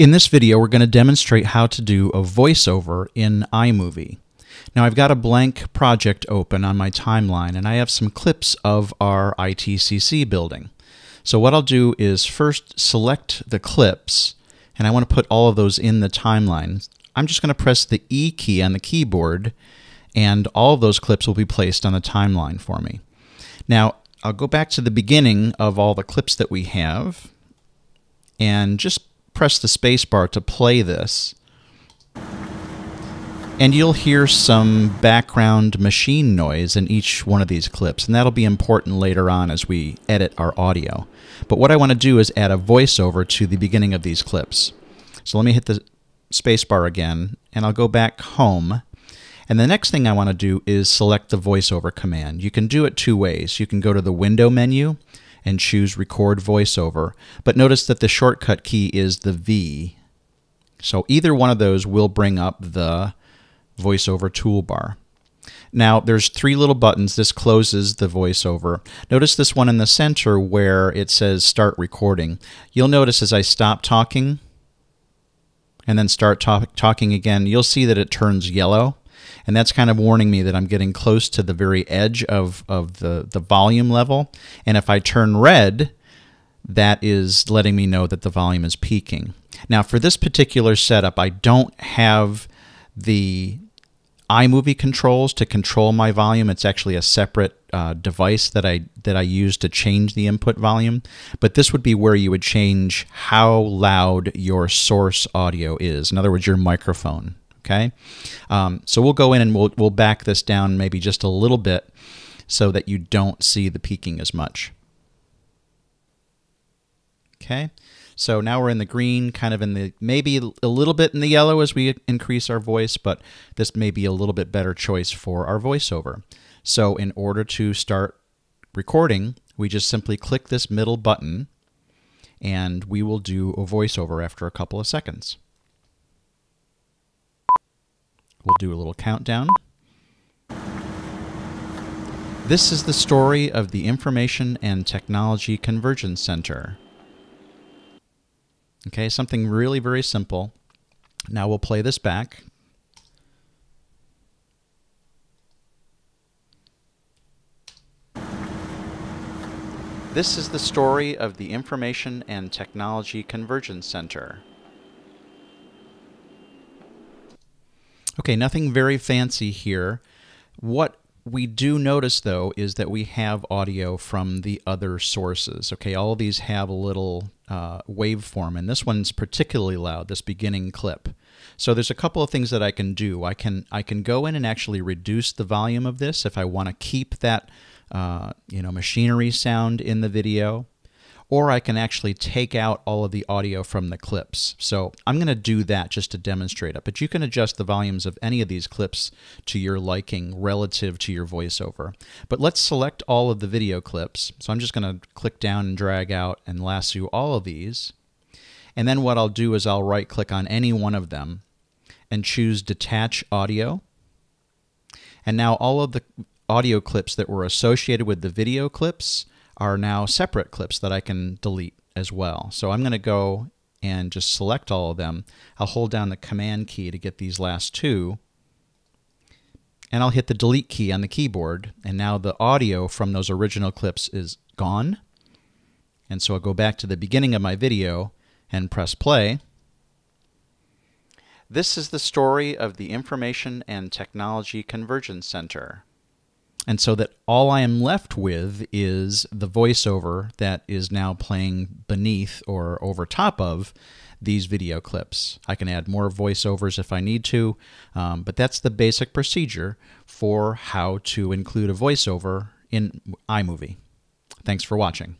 In this video, we're going to demonstrate how to do a voiceover in iMovie. Now, I've got a blank project open on my timeline, and I have some clips of our ITCC building. So what I'll do is first select the clips, and I want to put all of those in the timeline. I'm just going to press the E key on the keyboard, and all of those clips will be placed on the timeline for me. Now, I'll go back to the beginning of all the clips that we have, and just press the spacebar to play this. And you'll hear some background machine noise in each one of these clips, and that'll be important later on as we edit our audio. But what I want to do is add a voiceover to the beginning of these clips. So let me hit the spacebar again, and I'll go back home. And the next thing I want to do is select the voiceover command. You can do it two ways. You can go to the window menu and choose record voiceover. But notice that the shortcut key is the V. So either one of those will bring up the voiceover toolbar. Now there's three little buttons. This closes the voiceover. Notice this one in the center where it says start recording. You'll notice as I stop talking and then start talk talking again, you'll see that it turns yellow and that's kind of warning me that I'm getting close to the very edge of, of the, the volume level. And if I turn red, that is letting me know that the volume is peaking. Now, for this particular setup, I don't have the iMovie controls to control my volume. It's actually a separate uh, device that I that I use to change the input volume. But this would be where you would change how loud your source audio is. In other words, your microphone. Okay, um, so we'll go in and we'll we'll back this down maybe just a little bit so that you don't see the peaking as much. Okay, so now we're in the green, kind of in the maybe a little bit in the yellow as we increase our voice, but this may be a little bit better choice for our voiceover. So in order to start recording, we just simply click this middle button and we will do a voiceover after a couple of seconds. We'll do a little countdown. This is the story of the Information and Technology Convergence Center. Okay, something really very simple. Now we'll play this back. This is the story of the Information and Technology Convergence Center. Okay, nothing very fancy here. What we do notice though is that we have audio from the other sources. Okay, all these have a little uh, waveform, and this one's particularly loud. This beginning clip. So there's a couple of things that I can do. I can I can go in and actually reduce the volume of this if I want to keep that uh, you know machinery sound in the video or I can actually take out all of the audio from the clips. So I'm going to do that just to demonstrate it, but you can adjust the volumes of any of these clips to your liking relative to your voiceover. But let's select all of the video clips. So I'm just going to click down and drag out and lasso all of these. And then what I'll do is I'll right click on any one of them and choose detach audio. And now all of the audio clips that were associated with the video clips are now separate clips that I can delete as well. So I'm going to go and just select all of them. I'll hold down the command key to get these last two. And I'll hit the delete key on the keyboard. And now the audio from those original clips is gone. And so I'll go back to the beginning of my video and press play. This is the story of the Information and Technology Convergence Center. And so that all I am left with is the voiceover that is now playing beneath or over top of these video clips. I can add more voiceovers if I need to, um, but that's the basic procedure for how to include a voiceover in iMovie. Thanks for watching.